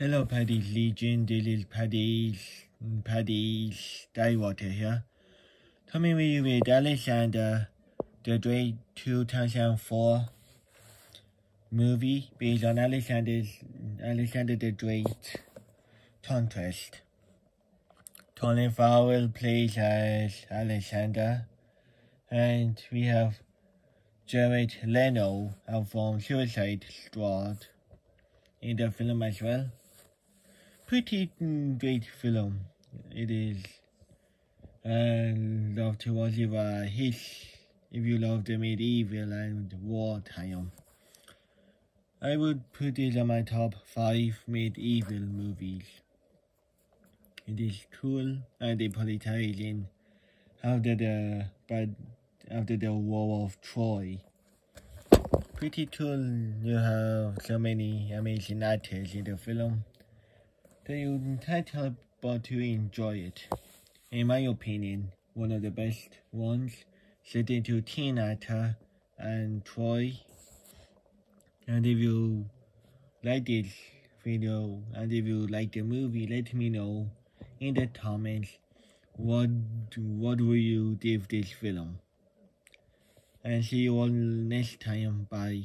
Hello, Paddy Legion, Dilil Paddy, Paddy Dyewater here. Coming with you with uh, Alexander the Great 2004 movie based on Alexander's, Alexander the Great Contrast. Colin Farrell plays as Alexander, and we have Jared Leto from Suicide Squad in the film as well. Pretty great film. It is. And love to watch it. Uh, his, if you love the medieval and wartime. I would put it on my top five medieval movies. It is cool and it in after the but after the War of Troy. Pretty cool. You have so many amazing actors in the film you can't but to enjoy it. In my opinion, one of the best ones set into Teen and Troy. And if you like this video and if you like the movie, let me know in the comments what what will you give this film. And see you all next time. Bye.